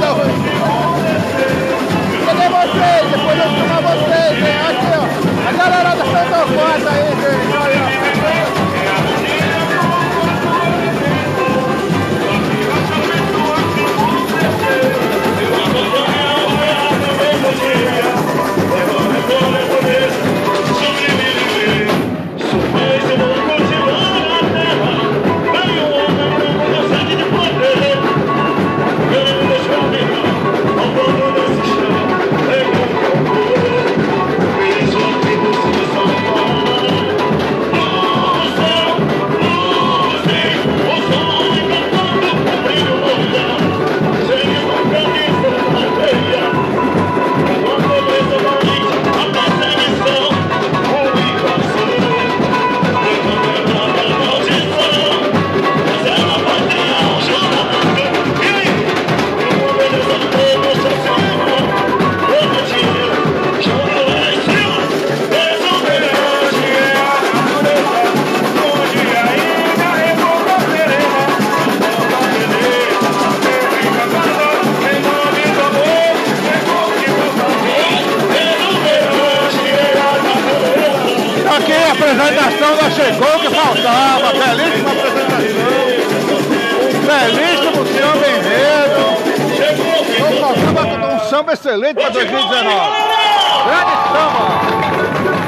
nada hoje. Cadê vocês? Depois eu chamar vocês, hein? Aqui, ó. A galera da Santa Costa aí. Aqui a apresentação da Chegou que faltava. Belíssima apresentação. Belíssimo samba enredo. Só faltava um samba excelente para 2019. Grande samba.